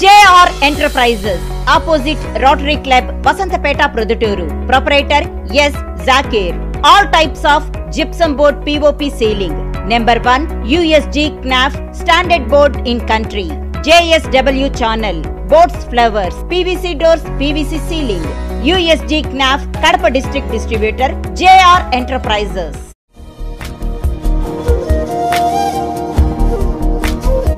JR enterprises opposite rotary club Vasanthapeta Proddatur proprietor S Zakir all types of gypsum board POP ceiling number one USG Knauf standard board in country JSW channel boards flowers PVC doors PVC ceiling USG Knauf Kadapa district distributor JR enterprises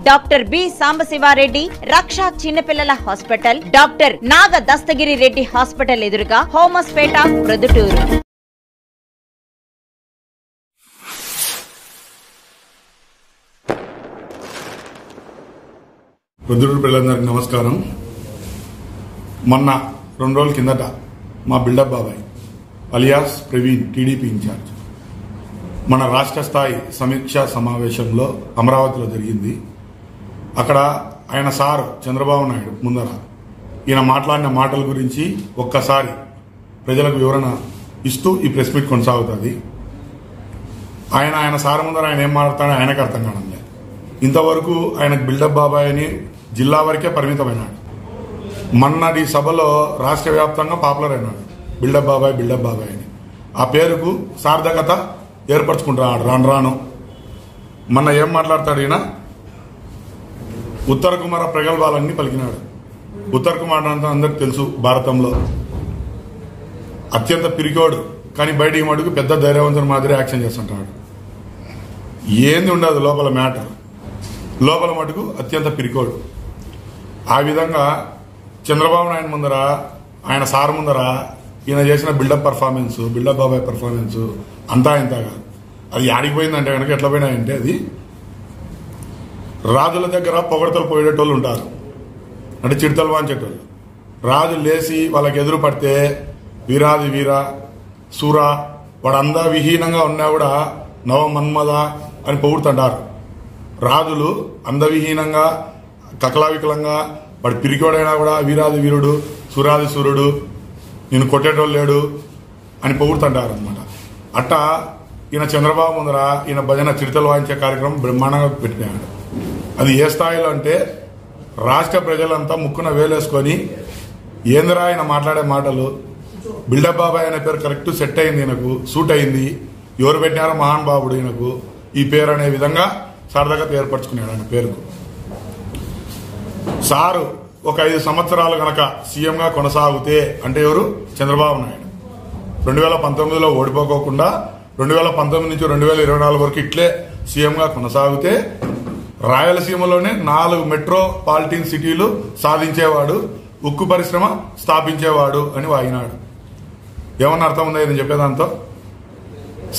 doctor B. Sambasivareddy Raksha చిన్నపిల్లల hospital doctor Naga Dastagiri Reddy hospital ఎదురుగా హోమస్పేట ప్రొద్దుటూరు. రుద్రుడు పిల్లలందరికీ నమస్కారం. మొన్న రెండు రోజుల కిందట మా buildup బాబాయ్ అలియాస్ ప్రవీణ్ టీడీపీ ఇన్ఛార్జ్ మన రాష్ట్ర స్థాయి సమీక్షా సమావేశంలో అమరావతిలో జరిగింది. అక్కడ ఆయన సార్ చంద్రబాబు నాయుడు ముందర. ఈయన మాట్లాడిన మాటల గురించి ఒక్కసారి ప్రజలకు వివరణ ఇస్తూ ఈ ప్రెస్ మీట్ కొనసాగుతుంది. ఆయన ఆయన సార్ ముందర ఆయన ఏం మాట్లాడతాడో ఆయనకు అర్థం కావడం లేదు. ఇంతవరకు ఆయనకు బిల్డప్ బాబాయ్ అని జిల్లా వరకే పరిమితమైనాడు. మన్నటి సభలో రాష్ట్ర వ్యాప్తంగా పాపులర్ అయినాడు. బిల్డప్ బాబాయ్ బిల్డప్ బాబాయ్ అని. ఆ పేరుకు సార్థకత ఏర్పరచుకుంటున్నాడు రాను రాను. మొన్న ఏం మాట్లాడతాడు ఈయన? ఉత్తర కుమార ప్రగల్భాలన్నీ పలికినాడు. ఉత్తర కుమార్ అంతా అందరికి తెలుసు భారతంలో. అత్యంత పిరికోడు కానీ బయటికి మటుకు పెద్ద ధైర్యవంతుని మాదిరి యాక్షన్ చేస్తుంటాడు. ఏంది ఉండదు లోపల మ్యాటర్. లోపల మటుకు అత్యంత పిరికోడు. ఆ విధంగా చంద్రబాబు నాయుడు ముందర ఆయన సార్ ముందర ఈయన చేసిన బిల్డప్ పర్ఫార్మెన్స్ బిల్డప్ బాబాయ్ పర్ఫార్మెన్స్ అంతా ఇంత కాదు అది ఆడిపోయిందంటే కనుక ఎట్లా పోయినాయంటే అది రాజుల దగ్గర పొగడతలు పోయేటోళ్ళు ఉంటారు. అంటే చిడతలు వాంచేటోళ్ళు. రాజు లేచి వాళ్ళకి ఎదురు పడితే వీరాది వీర సూర వాడందా విహీనంగా ఉన్నా కూడా నవ మన్మద అని పొగుడుతుంటారు. రాజులు అందవిహీనంగా కకలావికలంగా వాడు పిరికివాడైనా కూడా వీరాది వీరుడు సురాది సూర్యుడు నేను కొట్టేటోళ్ళు లేడు అని పొగుడుతుంటారు అనమాట అట్టా ఈయన చంద్రబాబు ముందర ఈయన భజన చిరుతలు వాయించే కార్యక్రమం బ్రహ్మాండంగా పెట్టినాడు. అది ఏ స్థాయిలో అంటే రాష్ట్ర ప్రజలంతా ముక్కున వేలేసుకొని ఏందిరా ఆయన మాట్లాడే మాటలు? బిల్డప్ బాబాయ్ అనే పేరు కరెక్ట్ సెట్ అయింది ఈయనకు సూట్ అయింది. ఎవరు పెట్టినారో మహాన్ బాబుడు ఈయనకు. ఈ పేరు అనే విధంగా సార్థకత ఏర్పరచుకున్నాడు ఆయన పేరుకు. సారు ఒక ఐదు సంవత్సరాలు గనక సీఎంగా కొనసాగితే అంటే ఎవరు? చంద్రబాబు నాయుడు. రెండు వేల పంతొమ్మిదిలో ఓడిపోకోకుండా రెండు వేల పంతొమ్మిది నుంచి రెండు వేల ఇరవై నాలుగు వరకు ఇట్లే సీఎంగా కొనసాగితే రాయలసీమలోనే నాలుగు మెట్రోపాలిటన్ సిటీలు సాధించేవాడు ఉక్కు పరిశ్రమ స్థాపించేవాడు అని వాగినాడు ఏమన్నా అర్థం ఉందా ఇది చెప్పేదాంతో?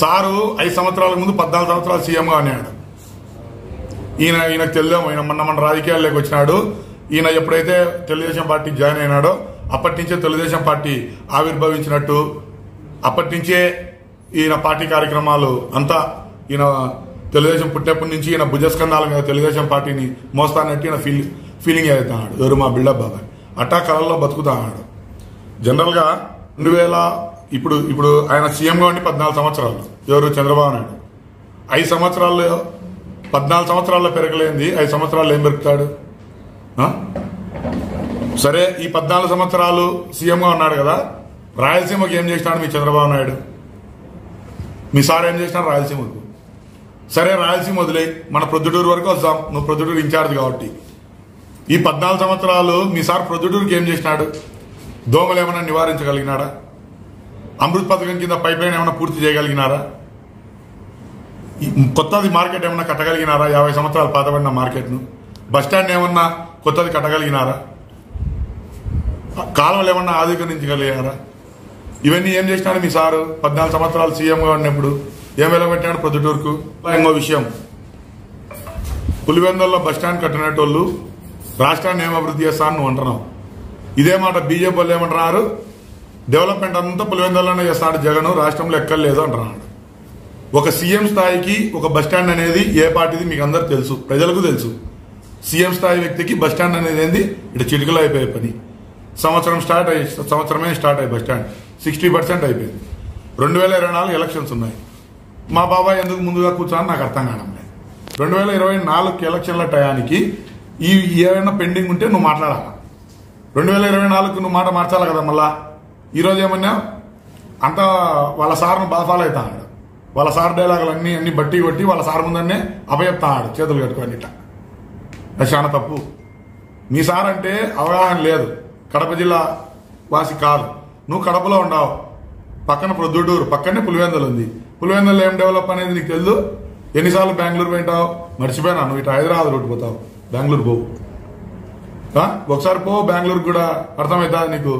సారు ఐదు సంవత్సరాల ముందు పద్నాలుగు సంవత్సరాలు సీఎంగా అనేవాడు ఈయన ఈయనకు తెలియదు ఈయన మొన్న మన రాజకీయాల్లోకి వచ్చినాడు. ఈయన ఎప్పుడైతే తెలుగుదేశం పార్టీ జాయిన్ అయినాడో అప్పటి నుంచే తెలుగుదేశం పార్టీ ఆవిర్భవించినట్టు. అప్పటి నుంచే ఈయన పార్టీ కార్యక్రమాలు అంతా ఈయన తెలుగుదేశం పుట్టినప్పటి నుంచి ఈయన భుజస్కంధాల మీద తెలుగుదేశం పార్టీని మోస్తానట్టు ఈయన ఫీల్ ఫీలింగ్ అవుతున్నాడు ఎవరు మా బిల్డప్ బాబాయ్? అట్టా కళల్లో బతుకుతున్నాడు జనరల్గా రెండు వేల ఇప్పుడు ఇప్పుడు ఆయన సీఎంగా ఉండి పద్నాలుగు సంవత్సరాలు. ఎవరు? చంద్రబాబు నాయుడు. ఐదు సంవత్సరాల్లో పద్నాలుగు సంవత్సరాల్లో పెరగలేంది ఐదు సంవత్సరాల్లో ఏం పెరుగుతాడు? సరే ఈ పద్నాలుగు సంవత్సరాలు సీఎంగా ఉన్నాడు కదా రాయలసీమకు ఏం చేసినాడు మీ చంద్రబాబు నాయుడు? మీ సార్ ఏం చేసినాడు? రాయలసీమకు. సరే రాయలసీమ వదిలే. మన ప్రొద్దుటూరు వరకు వస్తాం నువ్వు ప్రొద్దుటూరు ఇన్ఛార్జ్ కాబట్టి. ఈ పద్నాలుగు సంవత్సరాలు మీ సార్ ప్రొద్దుటూరుకి ఏం చేసినాడు? దోమలు ఏమైనా నివారించగలిగినాడా? అమృత్ పథకం కింద పైప్ లైన్ ఏమైనా పూర్తి చేయగలిగినారా? కొత్తది మార్కెట్ ఏమన్నా కట్టగలిగినారా? యాభై సంవత్సరాలు పాతబడిన మార్కెట్ను. బస్ స్టాండ్ ఏమన్నా కొత్తది కట్టగలిగినారా? కాలువలు ఏమన్నా ఆధునీకరించగలిగారా? ఇవన్నీ ఏం చేసినాడు మీ సారు? పద్నాలుగు సంవత్సరాలు సీఎంగా ఉన్నప్పుడు. ఏం వెలగొట్టాడు ప్రొద్దుటూరుకు? ఇంకో విషయం. పులివెందుల్లో బస్ స్టాండ్ రాష్ట్రాన్ని ఏం అభివృద్ధి చేస్తా అని నువ్వు అంటున్నావు. ఇదే మాట బీజేపీ వాళ్ళు ఏమంటున్నారు? డెవలప్మెంట్ అంతా పులివెందుల్లోనే చేస్తాడు జగన్ రాష్ట్రంలో ఎక్కర్లేదు అంటున్నాడు. ఒక సీఎం స్థాయికి ఒక బస్ స్టాండ్ అనేది ఏ పార్టీది మీకు అందరు తెలుసు ప్రజలకు తెలుసు. సీఎం స్థాయి వ్యక్తికి బస్ స్టాండ్ అనేది ఏంది? ఇటు చిటికలు అయిపోయే పని. సంవత్సరం స్టార్ట్ అయ్యి సంవత్సరమే స్టార్ట్ అయ్యి బస్ స్టాండ్. సిక్స్టీ పర్సెంట్ అయిపోయింది. రెండు వేల ఇరవై నాలుగు ఎలక్షన్స్ ఉన్నాయి. మా బాబాయ్ ఎందుకు ముందుగా కూర్చోని నాకు అర్థం కావడం లేదు. రెండు వేల ఇరవై నాలుగు ఎలక్షన్ల టయానికి ఈ ఏమైనా పెండింగ్ ఉంటే నువ్వు మాట్లాడాలి? రెండు వేల ఇరవై నాలుగు నువ్వు మాట మార్చాలి కదా మళ్ళా? ఈరోజు ఏమన్నా? అంతా వాళ్ళ సార్ను బాఫాలో అవుతా అవుతాడు. వాళ్ళ సార్ డైలాగులు అన్ని అన్ని బట్టి కొట్టి వాళ్ళ సార్ ముందరనే అభయప్తాడు చేతులు కట్టుకొని ఇట్లా. చాలా తప్పు. మీ సార్ అంటే అవగాహన లేదు. కడప జిల్లా వాసి కాదు. నువ్వు కడపలో ఉండవు. పక్కన ప్రొద్దుటూరు పక్కనే పులివెందలు ఉంది. పులివెందలు ఏం డెవలప్ అనేది నీకు తెలుదు? ఎన్నిసార్లు బెంగళూరు పోయింటావు? మర్చిపోయినా నువ్వు ఇటు హైదరాబాద్ రోడ్డు పోతావు. బెంగళూరు పోవు ఒకసారి పో బెంగళూరు కూడా అర్థమవుతా నీకు?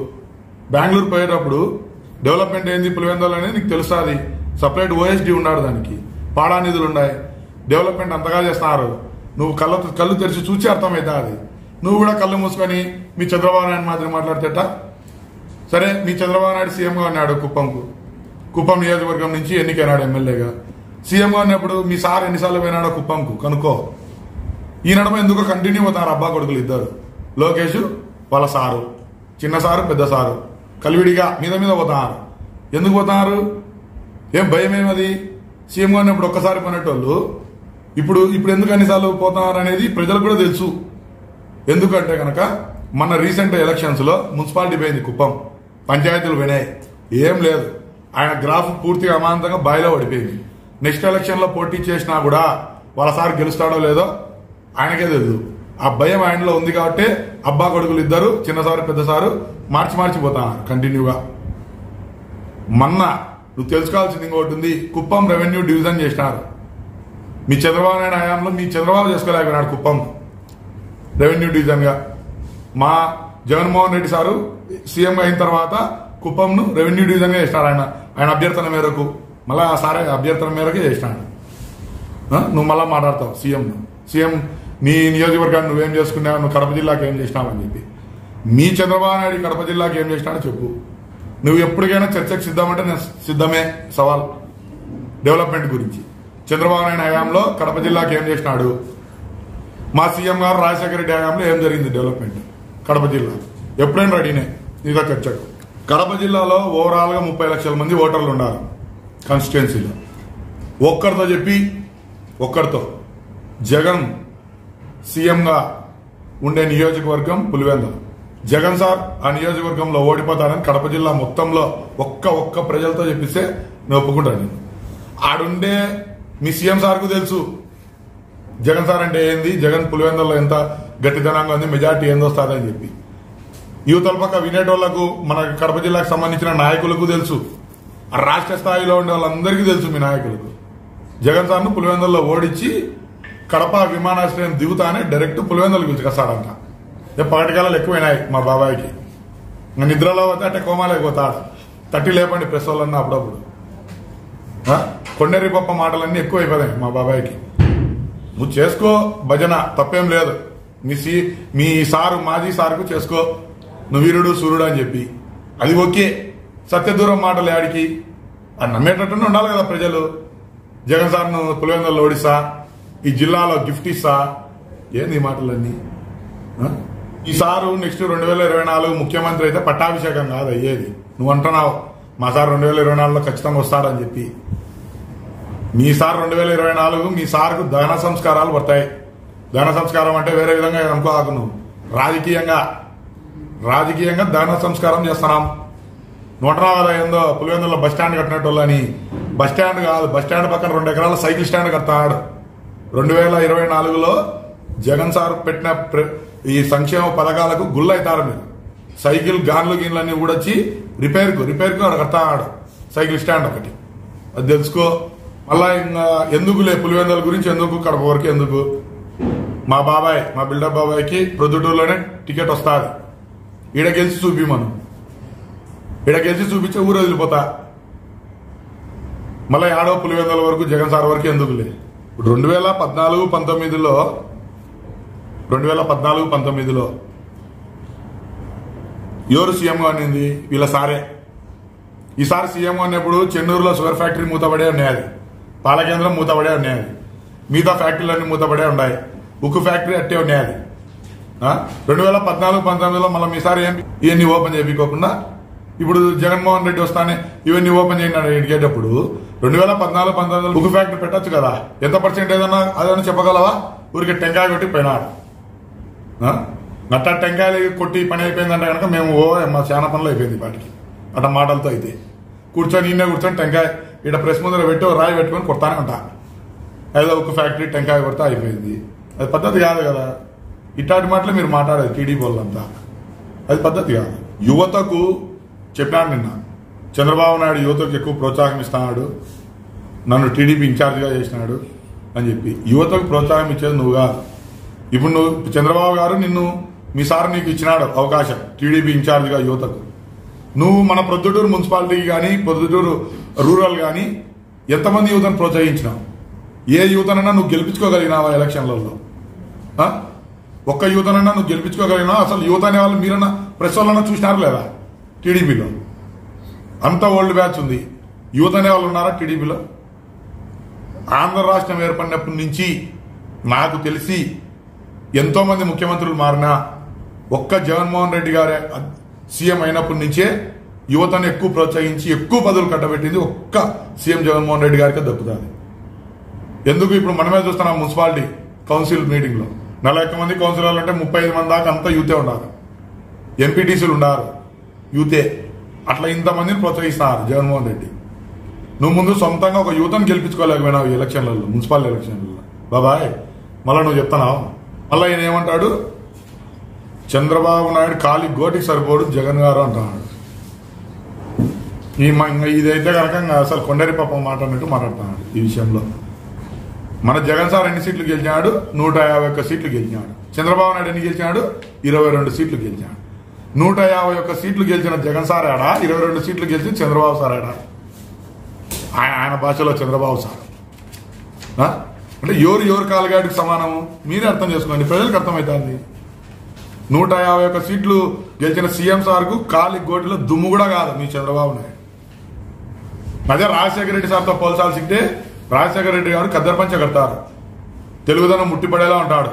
బెంగళూరు పోయేటప్పుడు డెవలప్మెంట్ ఏంది పులివెందులు అనేది నీకు తెలుస్తుంది. సపరేట్ ఓఎస్డి ఉన్నాడు దానికి. పాడా నిధులు ఉన్నాయి. డెవలప్మెంట్ అంతగా చేస్తున్నారు. నువ్వు కళ్ళ కళ్ళు తెరిచి చూసి అర్థమవుతా అది? నువ్వు కూడా కళ్ళు మూసుకొని మీ చంద్రబాబు నాయుడు మాదిరి మాట్లాడితేట సరే మీ చంద్రబాబు నాయుడు సీఎంగా ఉన్నాడు కుప్పంకు. కుప్పం నియోజకవర్గం నుంచి ఎన్నికైనాడు ఎమ్మెల్యేగా. సీఎంగా ఉన్నప్పుడు మీ సార్ ఎన్నిసార్లు పోయినాడో కుప్పంకు? కనుక్కో. ఈ నడమ ఎందుకో కంటిన్యూ అవుతారు అబ్బా కొడుకులు ఇద్దరు. లోకేష్ వాళ్ళ సారు. చిన్న సారు పెద్ద సారు. కలివిడిగా మీద మీద పోతున్నారు. ఎందుకు పోతున్నారు? ఏం భయం ఏమది సీఎంగా ఉన్నప్పుడు ఒక్కసారి పోయినట్టోళ్ళు ఇప్పుడు ఇప్పుడు ఎందుకు అన్నిసార్లు పోతున్నారు అనేది ప్రజలకు కూడా తెలుసు. ఎందుకంటే కనుక మన రీసెంట్ ఎలక్షన్స్లో మున్సిపాలిటీ పోయింది కుప్పం. పంచాయతీలు పోయినాయి. ఏం లేదు. ఆయన గ్రాఫ్ పూర్తిగా అమాంతంగా బాయిలో పడిపోయింది. నెక్స్ట్ ఎలక్షన్లో పోటీ చేసినా కూడా వాళ్ళ సార్ గెలుస్తాడో లేదో ఆయనకే తెలియదు ఆ భయం ఆయనలో ఉంది కాబట్టి అబ్బా కొడుకులు ఇద్దరు చిన్నసారు పెద్దసారు మార్చి మార్చిపోతాను కంటిన్యూగా. మొన్న నువ్వు తెలుసుకోవాల్సింది ఇంకోటి ఉంది కుప్పం రెవెన్యూ డివిజన్ చేసినారు. మీ చంద్రబాబు నాయుడు హయాంలో మీ చంద్రబాబు చేసుకోలేకపోయినాడు కుప్పం రెవెన్యూ డివిజన్గా మా జగన్మోహన్ రెడ్డి సారు సీఎం అయిన తర్వాత కుప్పంను రెవెన్యూ డివిజన్గా ఆయన. ఆయన అభ్యర్థన మేరకు మళ్ళీ ఆ సారే అభ్యర్థన మేరకు చేసినాడు. నువ్వు మళ్ళీ మాట్లాడతావు సీఎం సీఎం నీ నియోజకవర్గాన్ని నువ్వేం చేసుకున్నావు నువ్వు కడప జిల్లాకి ఏం చేసినావు అని చెప్పి. మీ చంద్రబాబు నాయుడు కడప జిల్లాకి ఏం చేసినాడో చెప్పు. నువ్వు ఎప్పటికైనా చర్చకు సిద్ధమంటే నేను సిద్ధమే సవాల్. డెవలప్మెంట్ గురించి. చంద్రబాబు నాయుడు హయాంలో కడప జిల్లాకి ఏం చేసినాడు? మా సీఎం గారు రాజశేఖర రెడ్డి హయాంలో ఏం జరిగింది డెవలప్మెంట్? కడప జిల్లా. ఎప్పుడైనా రెడీనే ఇదో చర్చకు. కడప జిల్లాలో ఓవరాల్గా ముప్పై లక్షల మంది ఓటర్లు ఉన్నారు కాన్స్టిట్యున్సీలో ఒక్కరితో చెప్పి ఒక్కరితో జగన్ సీఎంగా ఉండే నియోజకవర్గం పులివెంద జగన్ సార్ ఆ నియోజకవర్గంలో ఓడిపోతాడని కడప జిల్లా మొత్తంలో ఒక్క ఒక్క ప్రజలతో చెప్పిస్తే నేను ఒప్పుకుంటాను నేను. ఆడుండే మీ సీఎం సార్కు తెలుసు. జగన్ సార్ అంటే ఏంది? జగన్ పులివెందుల్లో ఎంత గట్టిదనంగా ఉంది మెజార్టీ ఏందో వస్తుందని చెప్పి. యువతల పక్క వినేటోళ్ళకు మన కడప జిల్లాకు సంబంధించిన నాయకులకు తెలుసు. ఆ రాష్ట్ర స్థాయిలో ఉండే వాళ్ళందరికీ తెలుసు మీ నాయకులకు. జగన్ సార్ను పులివెందుల్లో ఓడించి కడప విమానాశ్రయం దిగుతానే డైరెక్ట్ పులివెందులు పిలుచుకొస్తాడంట. పగటికాలలో ఎక్కువైనాయి మా బాబాయ్కి. నిద్రలో పోతే అంటే కోమాలే పోతాడు. తట్టి లేపండి ప్రెస్ వాళ్ళన్న అప్పుడప్పుడు. కొండేరి పప్ప మాటలన్నీ ఎక్కువ అయిపోయాయి మా బాబాయ్కి. నువ్వు చేసుకో భజన తప్పేం లేదు. మీ సి మీ సారు మాజీ సార్కు చేసుకో. నువ్వీరుడు సూర్యుడు అని చెప్పి. అది ఓకే. సత్యదూరం మాటలు ఆడికి అది నమ్మేటట్టునే ఉండాలి కదా ప్రజలు. జగన్ సార్ను పులివెందుల్లో ఓడిస్తా ఈ జిల్లాలో గిఫ్ట్ ఇస్తా. ఏంది ఈ మాటలన్నీ? ఈసారు ఈ సారు నెక్స్ట్ రెండు వేల ఇరవై నాలుగు ముఖ్యమంత్రి అయితే పట్టాభిషేకం కాదు అయ్యేది. నువ్వు అంటున్నావు మా సార్ రెండు వేల ఇరవై నాలుగులో ఖచ్చితంగా వస్తాడని చెప్పి. మీ సార్ రెండు వేల ఇరవై నాలుగు మీ సార్కు దహన సంస్కారాలు పడతాయి. దహన సంస్కారం అంటే వేరే విధంగా అనుకోకు నువ్వు రాజకీయంగా రాజకీయంగా దహన సంస్కారం చేస్తున్నాం. నూట నలభై ఏందో పులివెందులో బస్ స్టాండ్ కట్టినట్టు అని బస్ స్టాండ్ కాదు బస్ స్టాండ్ పక్కన రెండు ఎకరాల సైకిల్ స్టాండ్ కడతాడు. రెండు వేల ఇరవై నాలుగులో జగన్ సార్ పెట్టిన ప్ర- ఈ సంక్షేమ పథకాలకు గుళ్ళైతారు మీరు. సైకిల్ గాన్లు గిన్లన్నీ కూడా వచ్చి రిపేర్కు రిపేర్కు అక్కడ కడతాడు సైకిల్ స్టాండ్ ఒకటి. అది తెలుసుకో. మళ్ళా ఇంకా ఎందుకులే పులివెందుల గురించి ఎందుకు కడప వరకు ఎందుకు? మా బాబాయ్ మా బిల్డప్ బాబాయ్కి ప్రొద్దుటూరులోనే టికెట్ వస్తుంది. ఈడ గెలిచి చూపి మనం. ఈడ గెలిచి చూపించే ఊరు వదిలిపోతా. మళ్ళీ ఆడో పులివెందల వరకు జగన్ సార్ వరకు ఎందుకులే? ఇప్పుడు రెండు వేల పద్నాలుగు పంతొమ్మిదిలో రెండు వేల పద్నాలుగు పంతొమ్మిదిలో ఎవరు సీఎంగా అనింది వీళ్ళ సారే. ఈసారి సీఎం అన్నప్పుడు చెన్నూరులో షుగర్ ఫ్యాక్టరీ మూతపడే ఉన్నాయి పాల కేంద్రం మూతపడే ఉన్నాయి మిగతా ఫ్యాక్టరీలన్నీ మూతపడే ఉన్నాయి. ఉక్కు ఫ్యాక్టరీ అట్టే ఉన్నాయి రెండు వేల పద్నాలుగు పంతొమ్మిదిలో మళ్ళీ మీసారి ఏం ఇవన్నీ ఓపెన్ చేయకోకుండా ఇప్పుడు జగన్మోహన్ రెడ్డి వస్తానే ఇవన్నీ ఓపెన్ చేయండి అని అడిగేటప్పుడు రెండు వేల పద్నాలుగు పంతొమ్మిదిలో బుక్ ఫ్యాక్టరీ పెట్టొచ్చు కదా? ఎంత పర్సెంట్ ఏదన్నా అదన్నా చెప్పగలవా? ఊరికి టెంకాయ కొట్టి పోయినాడు. ఆ? నట్ట టెంకాయలు కొట్టి పని అయిపోయిందంటే కనుక మేము ఓ మా చాలా పనులు అయిపోయింది వాటికి. అట్ట మాటలతో అయితే. కూర్చొని నిన్నే కూర్చొని టెంకాయ ఇక్కడ ప్రెస్ ముందర పెట్టి రాయి పెట్టుకొని కొడతానే ఉంటా. ఏదో ఒక ఫ్యాక్టరీ టెంకాయ కొడితే అయిపోయింది. అది పద్ధతి కాదు కదా. ఇట్లాంటి మాటలు మీరు మాట్లాడేది టీడీపీ వాళ్ళంతా. అది పద్ధతి కాదు. యువతకు చెప్పాను నిన్న చంద్రబాబు నాయుడు యువతకు ఎక్కువ ప్రోత్సాహం ఇస్తున్నాడు నన్ను టీడీపీ ఇన్ఛార్జ్గా చేసినాడు అని చెప్పి. యువతకు ప్రోత్సాహం ఇచ్చేది నువ్వు కాదు. ఇప్పుడు నువ్వు చంద్రబాబు గారు నిన్ను మీ సార్ నీకు ఇచ్చినాడు అవకాశం టీడీపీ ఇన్ఛార్జ్గా యువతకు. నువ్వు మన ప్రొద్దుటూరు మున్సిపాలిటీకి కానీ ప్రొద్దుటూరు రూరల్ కానీ ఎంతమంది యువతను ప్రోత్సహించినావు? ఏ యువతనైనా నువ్వు గెలిపించుకోగలిగినావా ఎలక్షన్లలో? ఒక్క యువతనన్నా నువ్వు గెలిపించుకోగలిగినా అసలు యువత అనే వాళ్ళు మీరన్నా ప్రెస్ వాళ్ళన్నా చూసినారు లేదా? టీడీపీలో. అంత ఓల్డ్ బ్యాచ్ ఉంది. యువత అనే వాళ్ళు ఉన్నారా టీడీపీలో? ఆంధ్ర రాష్ట్రం ఏర్పడినప్పటి నుంచి నాకు తెలిసి ఎంతోమంది ముఖ్యమంత్రులు మారినా ఒక్క జగన్మోహన్ రెడ్డి గారే సీఎం అయినప్పటి నుంచే యువతను ఎక్కువ ప్రోత్సహించి ఎక్కువ పదవులు కట్టబెట్టింది ఒక్క సీఎం జగన్మోహన్ రెడ్డి గారికి దక్కుతుంది. ఎందుకు ఇప్పుడు మనమే చూస్తున్నాం మున్సిపాలిటీ కౌన్సిల్ మీటింగ్లో? నలభై ఒక్క మంది కౌన్సిలర్లు అంటే ముప్పై ఐదు మంది దాకా అంతా యూతే ఉన్నారు ఎంపీటీసీలు ఉన్నారు యూతే. అట్లా ఇంతమందిని ప్రోత్సహిస్తున్నారు జగన్మోహన్ రెడ్డి. నువ్వు ముందు సొంతంగా ఒక యూతను గెలిపించుకోలేకపోయినావు ఎలక్షన్లలో మున్సిపల్ ఎలక్షన్లలో. బాబాయ్ మళ్ళా నువ్వు చెప్తున్నావు. మళ్ళీ ఈయన ఏమంటాడు? చంద్రబాబు నాయుడు కాలి గోటికి సరిపోడు జగన్ గారు అంటున్నాడు. ఈ ఇదైతే కనుక అసలు కొండరి పాపం అన్నట్టు మాట్లాడుతున్నాడు ఈ విషయంలో. మన జగన్ సార్ ఎన్ని సీట్లు గెలిచినాడు? నూట యాభై ఒక్క సీట్లు గెలిచినాడు. చంద్రబాబు నాయుడు ఎన్ని గెలిచినాడు? ఇరవై రెండు సీట్లు గెలిచినాడు. నూట యాభై ఒక్క సీట్లు గెలిచిన జగన్ సార్ ఆడా ఇరవై రెండు సీట్లు గెలిచి చంద్రబాబు సార్ ఆడా ఆయన ఆయన భాషలో చంద్రబాబు సార్. అంటే ఎవరు ఎవరు కాలుగాడికి సమానము? మీరే అర్థం చేసుకోండి. ప్రజలకు అర్థమవుతుంది నూట యాభై ఒక్క సీట్లు గెలిచిన సీఎం సార్కు కాలి గోటిలో దుమ్ము కూడా కాదు మీ చంద్రబాబు నాయుడు. అదే రాజశేఖర రెడ్డి సార్తో పోల్చాల్సింటే రాజశేఖర రెడ్డి గారు కద్దరపంచ కడతారు. తెలుగుదనం ముట్టిపడేలా ఉంటాడు.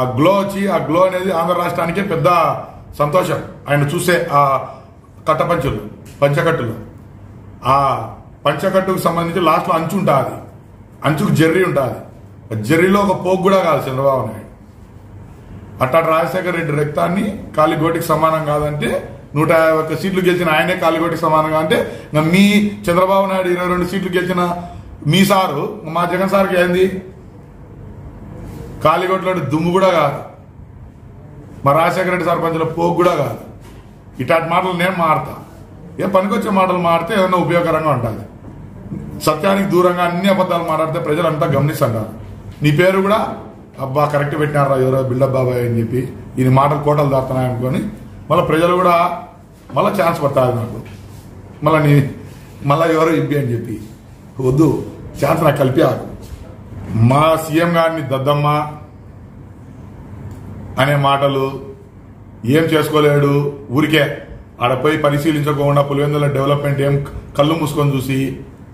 ఆ గ్లో వచ్చి ఆ గ్లో అనేది ఆంధ్ర రాష్ట్రానికే పెద్ద సంతోషం. ఆయన చూసే ఆ కట్టపంచులు పంచకట్టులు. ఆ పంచకట్టుకు సంబంధించి లాస్ట్లో అంచు ఉంటుంది. అంచుకు జెర్రీ ఉంటుంది. జెర్రీలో ఒక పోగు కూడా కాదు చంద్రబాబు నాయుడు. అట్టాడు రాజశేఖర రెడ్డి రక్తాన్ని కాలిగోటికి సమానం కాదంటే నూట యాభై ఒక్క సీట్లు గెలిచిన ఆయనే కాలిగోటికి సమానంగా అంటే మీ చంద్రబాబు నాయుడు ఇరవై రెండు సీట్లు గెలిచిన మీ సారు మా జగన్ సార్కి ఏంది? కాలిగోట్లో దుమ్ము కూడా కాదు. మా రాజశేఖర రెడ్డి సర్పంచ్లో పోగు కూడా కాదు. ఇట్లాంటి మాటలు నేను మాడతా ఏ పనికొచ్చే మాటలు మాడితే ఏదైనా ఉపయోగకరంగా ఉంటుంది సత్యానికి దూరంగా అన్ని అబద్ధాలు మాట్లాడితే ప్రజలు అంతా గమనిస్తుంటారు నీ పేరు కూడా అబ్బా కరెక్ట్ పెట్టినారా ఎవరో బిల్డప్ బాబాయ్ అని చెప్పి ఈయన మాటలు కోటలు దాస్తున్నాయి అనుకొని మళ్ళీ ప్రజలు కూడా మళ్ళీ ఛాన్స్ పడతారు నాకు. మళ్ళీ నీ మళ్ళీ ఎవరో ఇబ్బి అని చెప్పి. వద్దు. శాసన కల్పారు మా సీఎం గారిని దద్దమ్మ అనే మాటలు ఏం చేసుకోలేడు? ఊరికే ఆడపై పరిశీలించకుండా పులివెందుల డెవలప్మెంట్ ఏం కళ్ళు మూసుకొని చూసి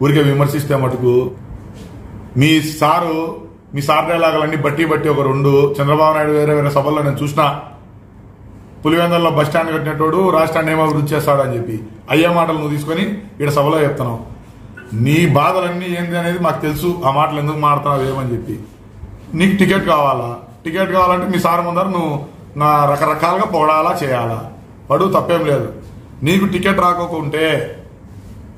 ఊరికే విమర్శిస్తే మటుకు మీ సారు మీ సార్ డైలాగులన్నీ బట్టి బట్టి ఒక రెండు చంద్రబాబు నాయుడు వేరే వేరే సభల్లో నేను చూసిన. పులివెందుల్లో బస్ స్టాండ్ కట్టినట్టు రాష్ట్రాన్ని ఏమో అభివృద్ధి చేస్తాడని చెప్పి అయ్యే మాటలు నువ్వు తీసుకొని ఇక్కడ సభలో చెప్తున్నావు. నీ బాధలన్నీ ఏంది అనేది మాకు తెలుసు ఆ మాటలు ఎందుకు మాడుతున్నావు ఏమని చెప్పి. నీకు టికెట్ కావాలా? టికెట్ కావాలంటే మీ సార్ ముందర నువ్వు నా రకరకాలుగా పొగడాలా చేయాలా? పడు తప్పేం లేదు. నీకు టికెట్ రాకోకుంటే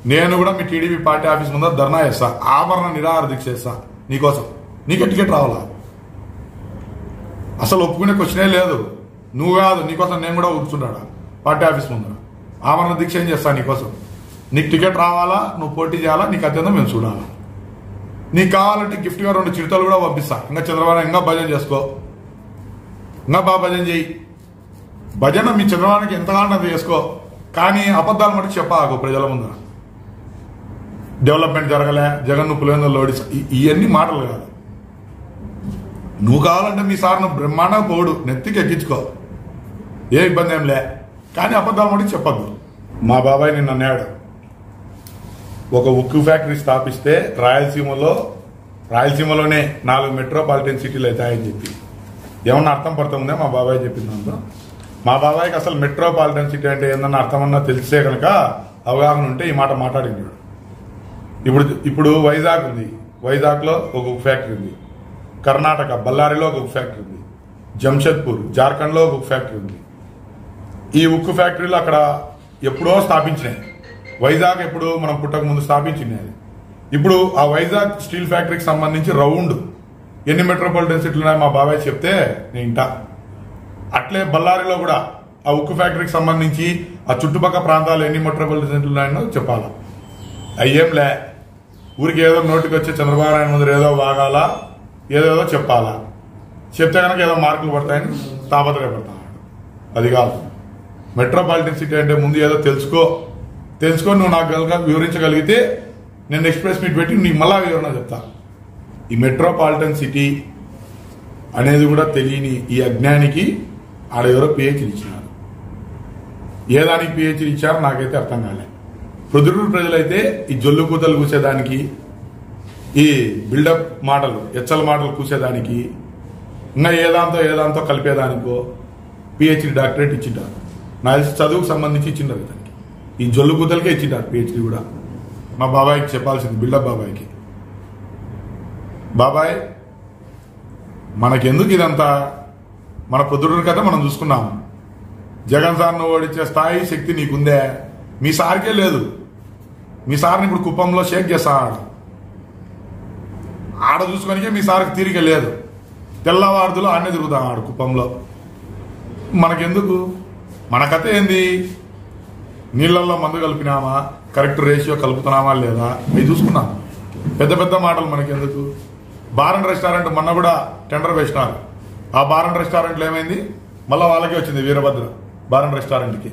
నేను కూడా మీ టీడీపీ పార్టీ ఆఫీస్ ముందర ధర్నా చేస్తా ఆభరణ నిరాహార దీక్ష చేస్తా నీకోసం. నీకే టికెట్ రావాలా? అసలు ఒప్పుకునే క్వశ్చనే లేదు. నువ్వు కాదు నీకోసం నేను కూడా కూర్చుంటాడా? పార్టీ ఆఫీస్ ముందర. ఆమరణ దీక్ష ఏం చేస్తా నీకోసం? నీకు టికెట్ రావాలా? నువ్వు పోటీ చేయాలా? నీకు అత్యంత మేము చూడాలా. నీకు కావాలంటే గిఫ్ట్గా రెండు చిరుతలు కూడా పంపిస్తా. ఇంకా చంద్రబాబు ఇంకా భజన చేసుకో. ఇంకా బాగా భజన చేయి. భజన మీ చంద్రబాబుకి ఎంతగానో అంత చేసుకో. కానీ అబద్ధాలు మటుకు చెప్పాకు ప్రజల ముందర డెవలప్మెంట్ జరగలే జగన్ నువ్వు పులివెందులు ఓడిసా ఇవన్నీ మాటలు కాదు. నువ్వు కావాలంటే మీ సార్ను బ్రహ్మాండంగా పోడు నెత్తికి ఎక్కించుకో. ఏ ఇబ్బంది ఏం లే. కానీ అబద్ధాలు మటుకు చెప్పద్దు మా బాబాయ్ నిన్న అన్నాడు. ఒక ఉక్కు ఫ్యాక్టరీ స్థాపిస్తే రాయలసీమలో రాయలసీమలోనే నాలుగు మెట్రోపాలిటన్ సిటీలు అవుతాయని చెప్పి. ఏమన్నా అర్థం పడుతుందే? మా బాబాయ్ చెప్పింది దాంతో మా బాబాయ్కి అసలు మెట్రోపాలిటన్ సిటీ అంటే ఏందన్న అర్థమన్నా తెలిస్తే కనుక అవగాహన ఉంటే ఈ మాట మాట్లాడించాడు ఇప్పుడు ఇప్పుడు వైజాగ్ ఉంది. వైజాగ్లో ఒక ఉక్కు ఫ్యాక్టరీ ఉంది. కర్ణాటక బళ్ళారిలో ఒక ఉక్కు ఫ్యాక్టరీ ఉంది. జంషెద్పూర్ జార్ఖండ్లో ఒక ఉక్కు ఫ్యాక్టరీ ఉంది. ఈ ఉక్కు ఫ్యాక్టరీలు అక్కడ ఎప్పుడో స్థాపించినాయి. వైజాగ్ ఎప్పుడు మనం పుట్టక ముందు స్థాపించింది అది. ఇప్పుడు ఆ వైజాగ్ స్టీల్ ఫ్యాక్టరీకి సంబంధించి రౌండ్. ఎన్ని మెట్రోపాలిటన్ సిటీలు ఉన్నాయో మా బాబాయ్ చెప్తే నేను ఇంట. అట్లే బళ్ళారిలో కూడా ఆ ఉక్కు ఫ్యాక్టరీకి సంబంధించి ఆ చుట్టుపక్కల ప్రాంతాలు ఎన్ని మెట్రోపాలిటన్ సిటీలు ఉన్నాయో చెప్పాలా. అయ్యేం లే. ఊరికి ఏదో నోటికి వచ్చే చంద్రబాబు నాయుడు ముందు ఏదో వాగాలా ఏదేదో చెప్పాలా. చెప్తే కనుక ఏదో మార్కులు పడతాయని తాపత్రయపడతాడు అది కాదు. మెట్రోపాలిటన్ సిటీ అంటే ముందు ఏదో తెలుసుకో. తెలుసుకొని నువ్వు నాకు కనుక వివరించగలిగితే నేను ఎక్స్ప్రెస్ మీట్ పెట్టి నీకు మళ్ళా వివరణ చెప్తా. ఈ మెట్రోపాలిటన్ సిటీ అనేది కూడా తెలియని ఈ అజ్ఞానికి ఆడ ఎవరో పిహెచ్డి ఇచ్చినారు. ఏ దానికి పిహెచ్డి ఇచ్చారో నాకైతే అర్థం కాలే. ప్రొద్దుటూరు ప్రజలైతే ఈ జొల్లు కూతలు కూసేదానికి ఈ బిల్డప్ మాటలు ఎచ్చల మాటలు కూసేదానికి ఇంకా ఏదాంతో ఏదాంతో కలిపేదానికో పిహెచ్డి డాక్టరేట్ ఇచ్చింటారు. నాకు తెలిసి చదువుకు సంబంధించి ఇచ్చింటారు ఇతనికి. ఈ జొల్లు కూతలకే ఇచ్చింటారు పిహెచ్డి కూడా. మా బాబాయ్కి చెప్పాల్సింది బిల్డప్ బాబాయ్కి. బాబాయ్ మనకెందుకు ఇదంతా? మన పొద్దుడిని కథ మనం చూసుకున్నాం. జగన్ సార్ను ఓడించే స్థాయి శక్తి నీకుందే. మీ సార్కే లేదు. మీ సార్ని ఇప్పుడు కుప్పంలో షేక్ చేస్తా ఆడ. ఆడ చూసుకొనికే మీ సార్కి తీరిక లేదు. తెల్లవారుదులు ఆడనే తిరుగుతాం ఆడ కుప్పంలో. మనకెందుకు? మన కథ ఏంది? నీళ్ళల్లో మందు కలిపినామా? కరెక్ట్ రేషియో కలుపుతున్నామా లేదా? అవి చూసుకున్నాం. పెద్ద పెద్ద మాటలు మనకెందుకు? బార్ అండ్ రెస్టారెంట్ మొన్న కూడా టెండర్ వేసినారు. ఆ బార్ అండ్ రెస్టారెంట్లో ఏమైంది? మళ్ళీ వాళ్ళకే వచ్చింది వీరభద్ర బార్ అండ్ రెస్టారెంట్కి.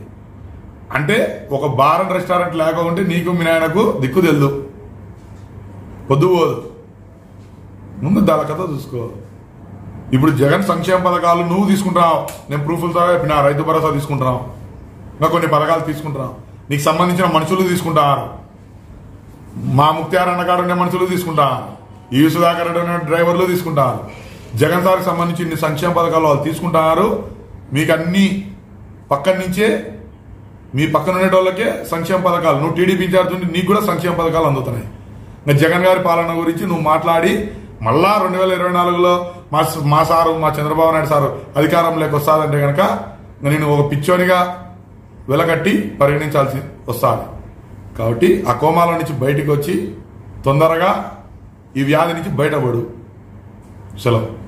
అంటే ఒక బార్ అండ్ రెస్టారెంట్ లేకుంటే నీకు మీ నాయనకు దిక్కు తెల్దు. పొద్దు పోదు. ముందు దాని కథ చూసుకో. ఇప్పుడు జగన్ సంక్షేమ పథకాలు నువ్వు తీసుకుంటున్నావు. నేను ప్రూఫ్లతో నా రైతు భరోసా తీసుకుంటున్నావు. ఇంకా కొన్ని పథకాలు తీసుకుంటున్నాం నీకు సంబంధించిన మనుషులు తీసుకుంటారు. మా ముక్తియార్ అన్నగారు ఉండే మనుషులు తీసుకుంటారు. ఈ సుధాకర్ డ్రైవర్లు తీసుకుంటారు. జగన్ సార్కి సంబంధించి ఇన్ని సంక్షేమ పథకాలు వాళ్ళు తీసుకుంటారు. మీకు అన్ని పక్కన నుంచే మీ పక్కన ఉండేటోళ్ళకే సంక్షేమ పథకాలు. నువ్వు టీడీపీ ఇన్ఛార్జ్ ఉండి నీకు కూడా సంక్షేమ పథకాలు అందుతున్నాయి. ఇంకా జగన్ గారి పాలన గురించి నువ్వు మాట్లాడి మళ్ళా రెండు వేల ఇరవై నాలుగులో మా మా సారు మా చంద్రబాబు నాయుడు సారు అధికారంలోకి వస్తాదంటే కనుక నేను ఒక పిచ్చోనిగా వెలగట్టి పరిగణించాల్సి వస్తుంది. కాబట్టి ఆ కోమాల నుంచి బయటకు వచ్చి తొందరగా ఈ వ్యాధి నుంచి బయటపడు. సెలవు.